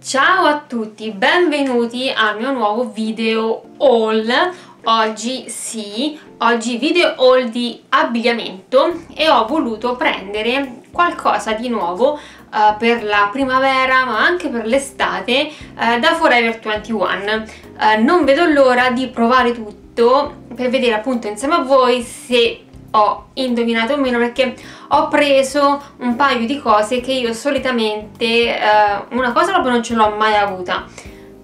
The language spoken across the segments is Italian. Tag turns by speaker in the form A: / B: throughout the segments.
A: Ciao a tutti, benvenuti al mio nuovo video haul. Oggi sì, oggi video haul di abbigliamento e ho voluto prendere qualcosa di nuovo uh, per la primavera ma anche per l'estate uh, da Forever 21 uh, Non vedo l'ora di provare tutto per vedere appunto insieme a voi se ho indovinato o meno perché ho preso un paio di cose che io solitamente eh, una cosa proprio non ce l'ho mai avuta.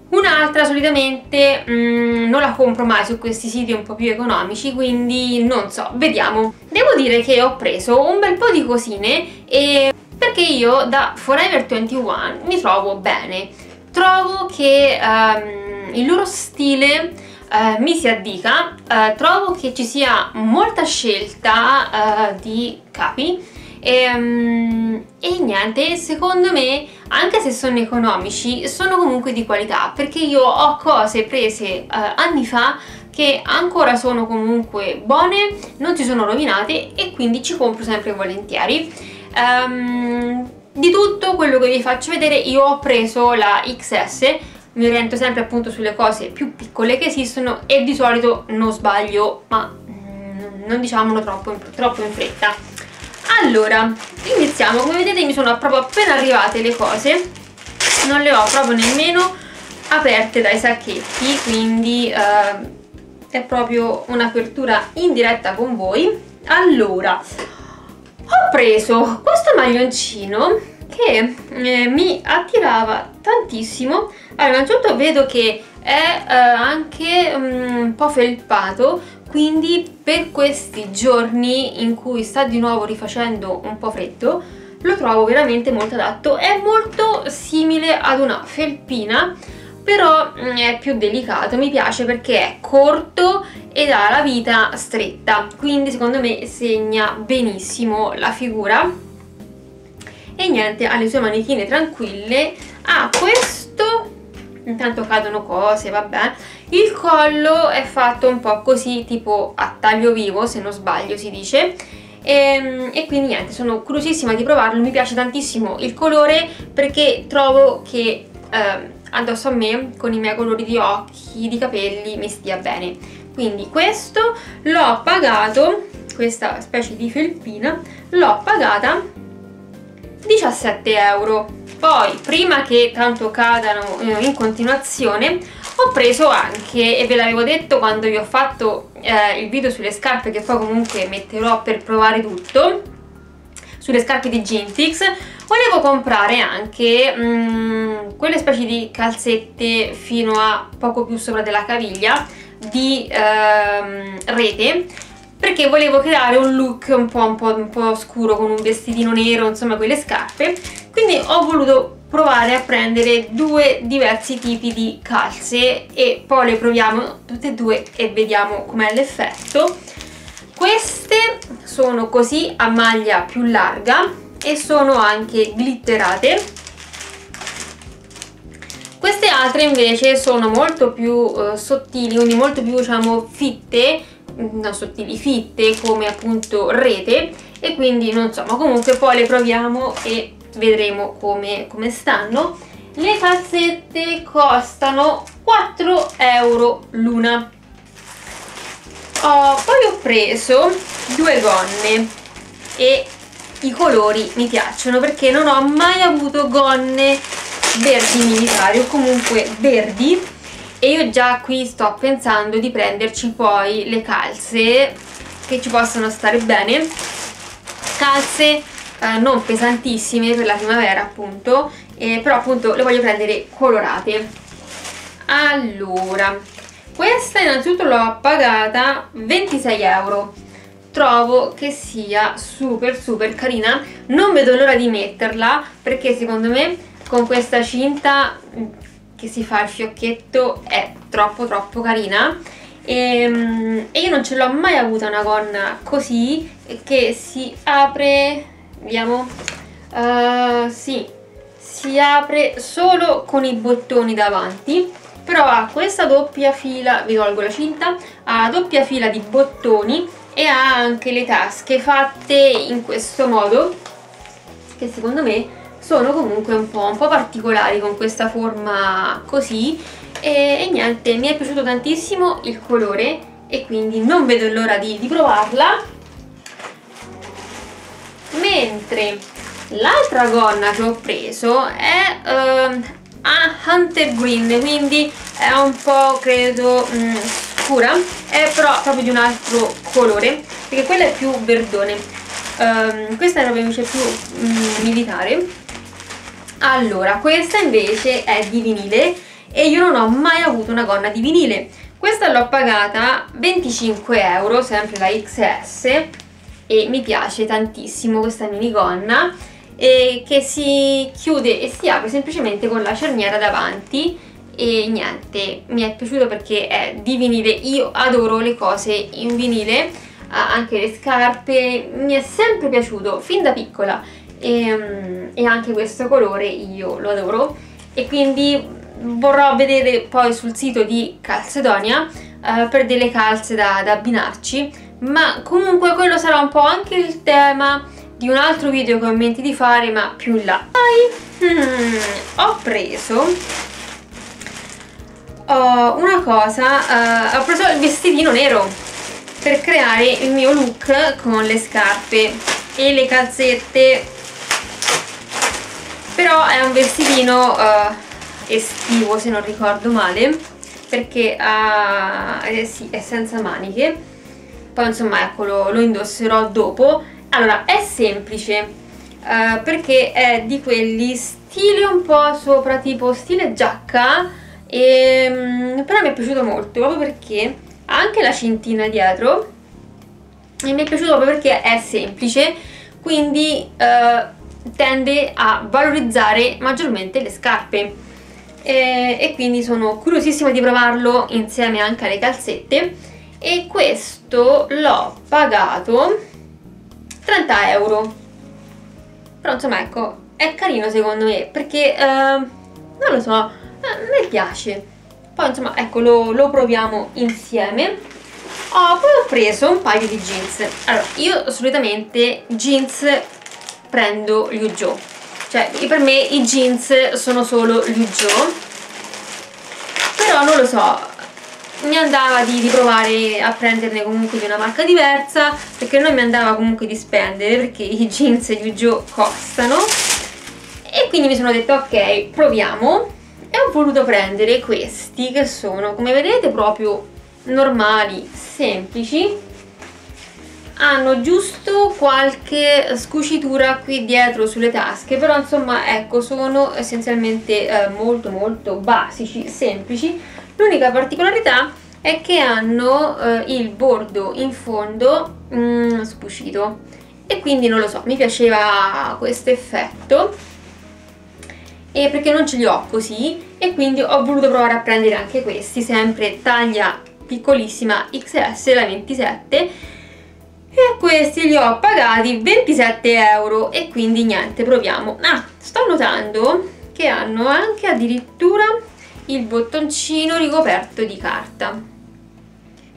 A: Un'altra solitamente mm, non la compro mai su questi siti un po' più economici quindi non so, vediamo. Devo dire che ho preso un bel po' di cosine e perché io da Forever 21 mi trovo bene. Trovo che um, il loro stile uh, mi si addica uh, trovo che ci sia molta scelta uh, di capi e, um, e, niente, secondo me, anche se sono economici, sono comunque di qualità, perché io ho cose prese uh, anni fa che ancora sono comunque buone, non si sono rovinate e quindi ci compro sempre volentieri. Um, di tutto quello che vi faccio vedere io ho preso la XS, mi oriento sempre appunto sulle cose più piccole che esistono e di solito non sbaglio, ma mm, non diciamolo troppo, troppo in fretta. Allora, iniziamo. Come vedete mi sono proprio appena arrivate le cose. Non le ho proprio nemmeno aperte dai sacchetti, quindi eh, è proprio un'apertura in diretta con voi. Allora, ho preso questo maglioncino che eh, mi attirava tantissimo. Allora, innanzitutto vedo che è eh, anche um, un po' felpato, quindi per questi giorni in cui sta di nuovo rifacendo un po' freddo lo trovo veramente molto adatto. È molto simile ad una felpina però mm, è più delicato, mi piace perché è corto ed ha la vita stretta quindi secondo me segna benissimo la figura e niente, ha le sue manichine tranquille ha questo intanto cadono cose, vabbè. Il collo è fatto un po' così tipo a taglio vivo se non sbaglio si dice. E, ehm, e, quindi niente sono curiosissima di provarlo mi piace tantissimo il colore perché trovo che eh, addosso a me con i miei colori di occhi di capelli mi stia bene. Quindi questo l'ho pagato questa specie di felpina l'ho pagata 17 euro. Poi prima che tanto cadano eh, in continuazione ho preso anche e ve l'avevo detto quando vi ho fatto eh, il video sulle scarpe che poi comunque metterò per provare tutto sulle scarpe di Gintix volevo comprare anche mm, quelle specie di calzette fino a poco più sopra della caviglia di ehm, rete perché volevo creare un look un po', un, po', un po' scuro con un vestitino nero, insomma quelle scarpe. Quindi ho voluto provare a prendere due diversi tipi di calze e poi le proviamo tutte e due e vediamo com'è l'effetto. Queste sono così a maglia più larga e sono anche glitterate. Queste altre invece sono molto più uh, sottili quindi molto più diciamo fitte non sottili fitte come appunto rete. E quindi non so ma comunque poi le proviamo e vedremo come, come stanno. Le calzette costano 4 euro l'una. Oh, poi ho preso due gonne e i colori mi piacciono perché non ho mai avuto gonne verdi militari o comunque verdi e io già qui sto pensando di prenderci poi le calze che ci possono stare bene. Calze eh, non pesantissime per la primavera appunto eh, però appunto le voglio prendere colorate. Allora questa innanzitutto l'ho pagata 26 euro. Trovo che sia super super carina. Non vedo l'ora di metterla perché secondo me con questa cinta che si fa il fiocchetto è troppo troppo carina. E, ehm, e io non ce l'ho mai avuta una gonna così che si apre vediamo uh, sì si apre solo con i bottoni davanti. Però ha questa doppia fila vi tolgo la cinta ha doppia fila di bottoni e ha anche le tasche fatte in questo modo che secondo me sono comunque un po', un po particolari con questa forma così. E, e, niente, mi è piaciuto tantissimo il colore e quindi non vedo l'ora di, di provarla. Mentre l'altra gonna che ho preso è uh, a Hunter Green quindi è un po' credo mh, mm, scura è però proprio di un altro colore perché quella è più verdone. Um, questa è proprio invece più mh, mm, militare allora questa invece è di vinile e io non ho mai avuto una gonna di vinile. Questa l'ho pagata 25 euro sempre la XS e mi piace tantissimo questa minigonna e che si chiude e si apre semplicemente con la cerniera davanti e niente, mi è piaciuto perché è di vinile, io adoro le cose in vinile, anche le scarpe, mi è sempre piaciuto fin da piccola e, e anche questo colore io lo adoro. E quindi vorrò vedere poi sul sito di Calcedonia uh, per delle calze da, da abbinarci. Ma comunque quello sarà un po' anche il tema di un altro video che ho in mente di fare ma più in là. Poi hmm, ho preso uh, una cosa uh, ho preso il vestitino nero per creare il mio look con le scarpe e le calzette però è un vestitino uh, estivo se non ricordo male perché uh, eh, sì, è senza maniche. Poi insomma ecco lo, lo indosserò dopo. Allora è semplice uh, perché è di quelli stile un po' sopra tipo stile giacca e, um, però mi è piaciuto molto proprio perché ha anche la cintina dietro. E mi è piaciuto proprio perché è semplice quindi uh, tende a valorizzare maggiormente le scarpe. E, e quindi sono curiosissima di provarlo insieme anche alle calzette. E questo l'ho pagato 30 euro. Però insomma ecco è carino secondo me perché eh, non lo so eh, mi piace. Poi insomma ecco lo, lo proviamo insieme. Oh, poi ho preso un paio di jeans. Allora io solitamente jeans prendo gli Ujo cioè per me i jeans sono solo gli Ujo però non lo so mi andava di, di, provare a prenderne comunque di una marca diversa perché non mi andava comunque di spendere perché i jeans e gli Ujo costano. E quindi mi sono detto ok proviamo. E ho voluto prendere questi che sono come vedete proprio normali semplici hanno giusto qualche scucitura qui dietro sulle tasche però insomma ecco sono essenzialmente eh, molto molto basici, semplici. L'unica particolarità è che hanno eh, il bordo in fondo mm, scucito. E quindi non lo so, mi piaceva questo effetto. E perché non ce li ho così e quindi ho voluto provare a prendere anche questi sempre taglia piccolissima XS la 27 e questi li ho pagati 27 euro. E quindi niente proviamo. Ah sto notando che hanno anche addirittura il bottoncino ricoperto di carta.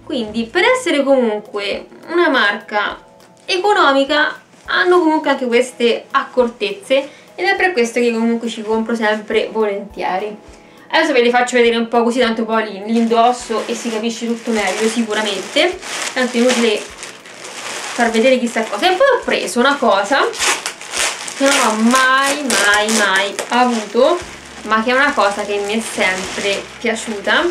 A: Quindi per essere comunque una marca economica hanno comunque anche queste accortezze. Ed è per questo che comunque ci compro sempre volentieri. Adesso ve li faccio vedere un po' così tanto poi l'indosso e si capisce tutto meglio sicuramente. Tanto inutile far vedere chissà cosa. E poi ho preso una cosa che non ho mai mai mai avuto ma che è una cosa che mi è sempre piaciuta.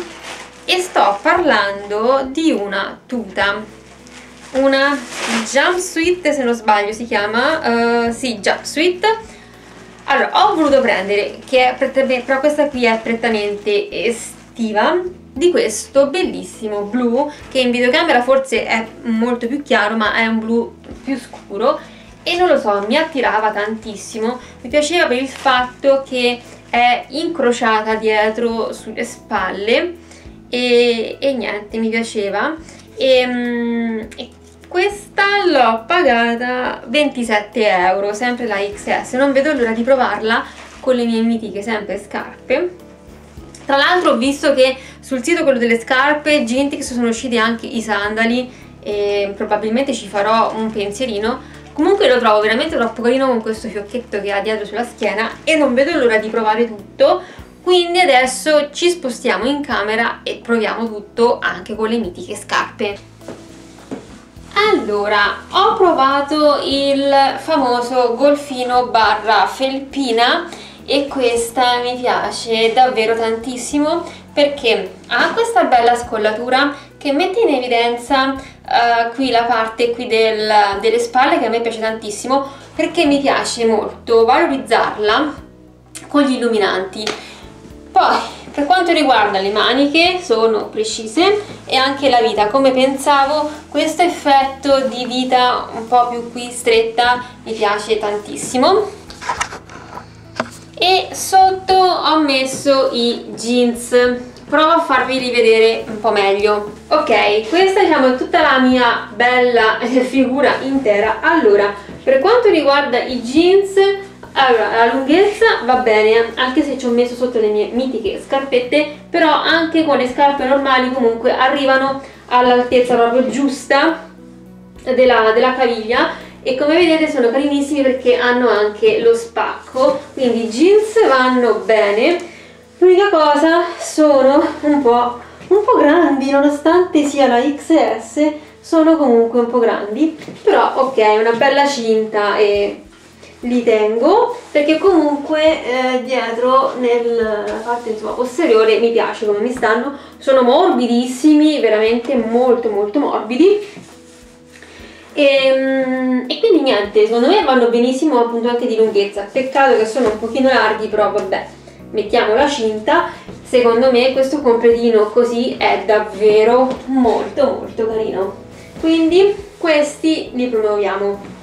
A: E sto parlando di una tuta. Una jumpsuit se non sbaglio si chiama uh, sì jumpsuit. Allora ho voluto prendere che è però questa qui è prettamente estiva di questo bellissimo blu che in videocamera forse è molto più chiaro ma è un blu più scuro e non lo so, mi attirava tantissimo. Mi piaceva per il fatto che è incrociata dietro sulle spalle e, e niente, mi piaceva. E, um, e questa l'ho pagata 27 euro, sempre la XS non vedo l'ora di provarla con le mie mitiche sempre scarpe tra l'altro ho visto che sul sito quello delle scarpe Gintix sono usciti anche i sandali e probabilmente ci farò un pensierino. Comunque lo trovo veramente troppo carino con questo fiocchetto che ha dietro sulla schiena e non vedo l'ora di provare tutto. Quindi adesso ci spostiamo in camera e proviamo tutto anche con le mitiche scarpe. Allora, ho provato il famoso golfino barra felpina e questa mi piace davvero tantissimo perché ha questa bella scollatura che mette in evidenza uh, qui la parte qui del, delle spalle che a me piace tantissimo perché mi piace molto valorizzarla con gli illuminanti. Poi per quanto riguarda le maniche sono precise e anche la vita. Come pensavo questo effetto di vita un po' più qui stretta mi piace tantissimo e sotto ho messo i jeans. Provo a farvi rivedere un po' meglio. Ok questa diciamo è tutta la mia bella figura intera. Allora per quanto riguarda i jeans allora la lunghezza va bene anche se ci ho messo sotto le mie mitiche scarpette però anche con le scarpe normali comunque arrivano all'altezza proprio giusta della, della caviglia e come vedete sono carinissimi perché hanno anche lo spacco quindi i jeans vanno bene. L'unica cosa sono un po', un po' grandi, nonostante sia la XS, sono comunque un po' grandi, però ok, una bella cinta e li tengo perché comunque eh, dietro nella parte insomma, posteriore mi piace come mi stanno. Sono morbidissimi veramente molto molto morbidi e, ehm, e, quindi niente secondo me vanno benissimo appunto anche di lunghezza. Peccato che sono un pochino larghi però vabbè mettiamo la cinta. Secondo me questo completino così è davvero molto molto carino. Quindi questi li promuoviamo.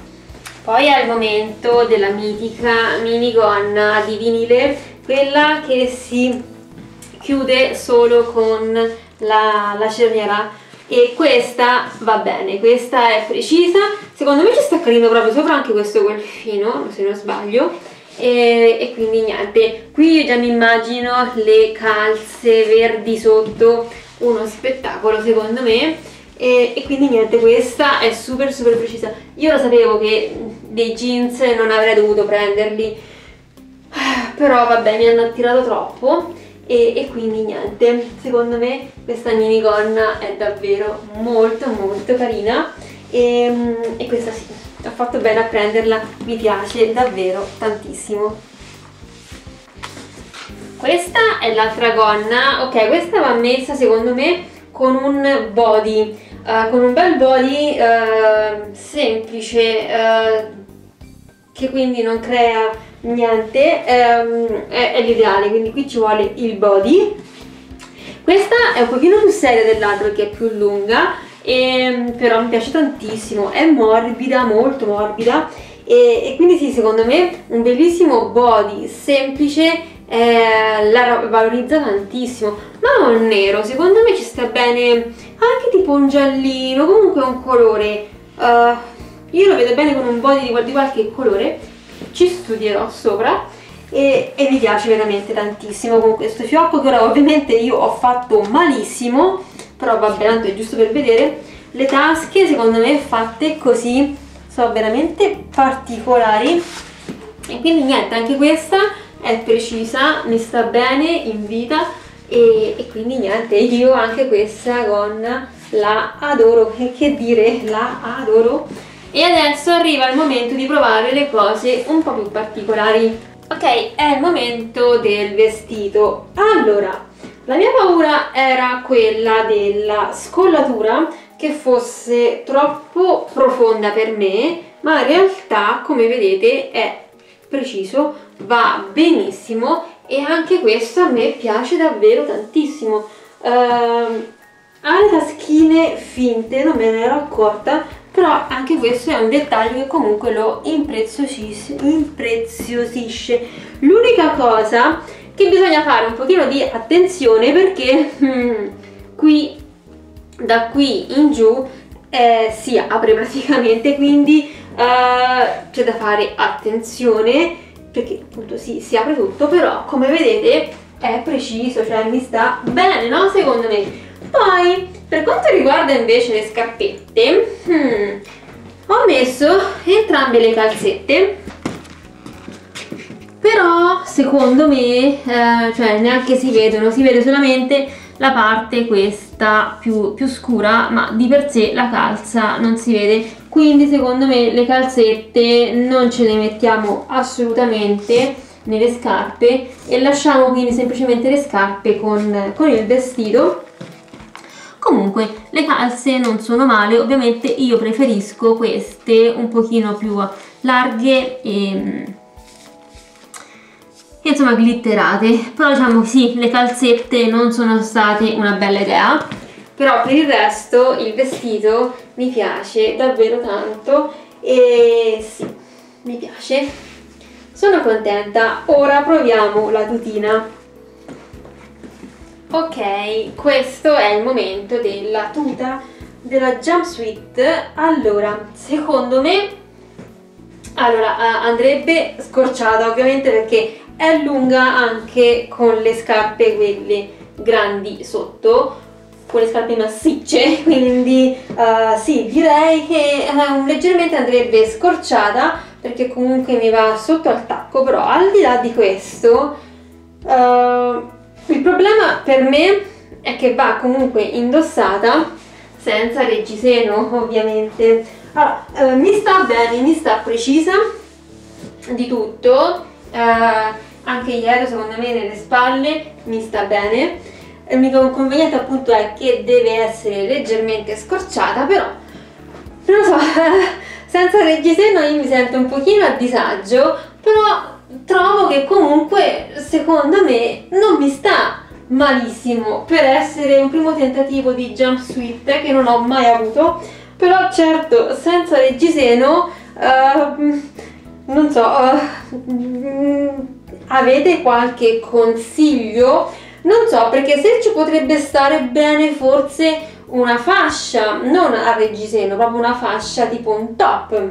A: Poi è il momento della mitica minigonna di vinile quella che si chiude solo con la, la cerniera e questa va bene, questa è precisa. Secondo me ci sta carino proprio sopra anche questo golfino se non sbaglio. E, e, quindi niente. Qui io già mi immagino le calze verdi sotto uno spettacolo secondo me. E, e, quindi niente questa è super super precisa. Io lo sapevo che dei jeans non avrei dovuto prenderli però vabbè mi hanno attirato troppo e, e quindi niente. Secondo me questa minigonna è davvero molto molto carina. E, e questa sì ho fatto bene a prenderla, mi piace davvero tantissimo. Questa è l'altra gonna, ok questa va messa secondo me con un body, uh, con un bel body uh, semplice uh, che quindi non crea niente, um, è, è l'ideale, quindi qui ci vuole il body. Questa è un pochino più seria dell'altro perché è più lunga, e, ehm, però mi piace tantissimo, è morbida, molto morbida e, e quindi sì, secondo me un bellissimo body semplice eh, la valorizza tantissimo. Ma non nero, secondo me ci sta bene anche tipo un giallino, comunque un colore. Uh, io lo vedo bene con un body di, di qualche colore ci studierò sopra e, e, mi piace veramente tantissimo con questo fiocco che ora ovviamente io ho fatto malissimo però vabbè tanto è giusto per vedere. Le tasche secondo me fatte così sono veramente particolari. E quindi niente anche questa è precisa mi sta bene in vita e, e quindi niente io anche questa gonna la adoro che, che dire la adoro e adesso arriva il momento di provare le cose un po' più particolari ok è il momento del vestito allora la mia paura era quella della scollatura che fosse troppo profonda per me, ma in realtà, come vedete, è preciso, va benissimo e anche questo a me piace davvero tantissimo. Uh, ha le taschine finte, non me ne ero accorta, però anche questo è un dettaglio che comunque lo impreziosisce. L'unica cosa che bisogna fare un pochino di attenzione perché hmm, qui da qui in giù eh, si apre praticamente quindi eh, c'è da fare attenzione perché appunto sì, si apre tutto però come vedete è preciso cioè mi sta bene no secondo me poi per quanto riguarda invece le scarpette hmm, ho messo entrambe le calzette. Però secondo me eh, cioè neanche si vedono si vede solamente la parte questa più, più scura ma di per sé la calza non si vede. Quindi secondo me le calzette non ce le mettiamo assolutamente nelle scarpe e lasciamo quindi semplicemente le scarpe con, con il vestito comunque le calze non sono male ovviamente io preferisco queste un pochino più larghe e insomma glitterate. Però diciamo sì le calzette non sono state una bella idea. Però per il resto il vestito mi piace davvero tanto e sì mi piace. Sono contenta. Ora proviamo la tutina ok questo è il momento della tuta della jumpsuit. Allora secondo me allora andrebbe scorciata ovviamente perché è lunga anche con le scarpe quelle grandi sotto. Con le scarpe massicce quindi uh, sì direi che uh, leggermente andrebbe scorciata perché comunque mi va sotto al tacco però al di là di questo uh, il problema per me è che va comunque indossata senza reggiseno ovviamente. Allora, mi sta bene mi sta precisa di tutto. Eh, anche dietro secondo me nelle spalle mi sta bene. L'unico inconveniente appunto è che deve essere leggermente scorciata però non lo so senza reggiseno io mi sento un pochino a disagio però trovo che comunque secondo me non mi sta malissimo per essere un primo tentativo di jumpsuit che non ho mai avuto però certo senza reggiseno uh, non so uh, avete qualche consiglio? Non so, perché se ci potrebbe stare bene forse una fascia, non a reggiseno, proprio una fascia tipo un top.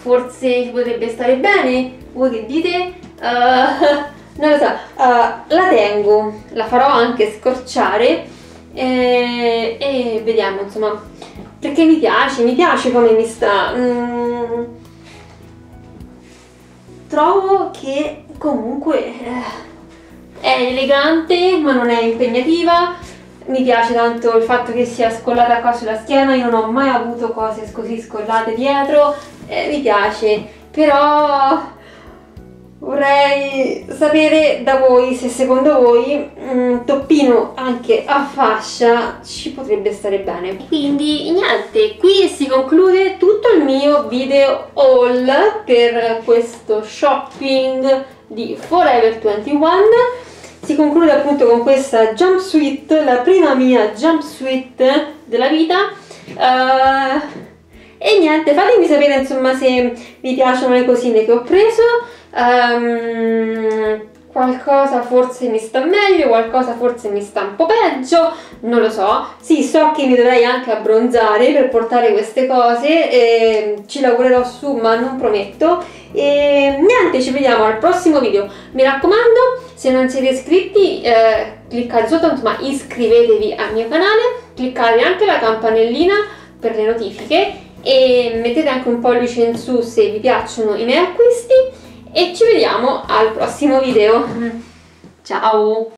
A: Forse ci potrebbe stare bene? Voi che dite? Uh, non lo so, uh, la tengo, la farò anche scorciare e, e, vediamo insomma, perché mi piace, mi piace come mi sta. Mm, trovo che comunque eh, è elegante ma non è impegnativa mi piace tanto il fatto che sia scollata qua sulla schiena io non ho mai avuto cose così scollate dietro eh, mi piace però vorrei sapere da voi se secondo voi un toppino anche a fascia ci potrebbe stare bene. Quindi niente qui si conclude tutto il mio video haul per questo shopping di Forever 21 si conclude appunto con questa jumpsuit la prima mia jumpsuit della vita. Uh, e niente fatemi sapere insomma se vi piacciono le cosine che ho preso um, qualcosa forse mi sta meglio, qualcosa forse mi sta un po' peggio, non lo so. Sì, so che mi dovrei anche abbronzare per portare queste cose, e ci lavorerò su ma non prometto. E niente, ci vediamo al prossimo video. Mi raccomando, se non siete iscritti, eh, cliccate sotto, insomma iscrivetevi al mio canale, cliccate anche la campanellina per le notifiche e mettete anche un pollice in su se vi piacciono i miei acquisti e ci vediamo al prossimo video. Ciao!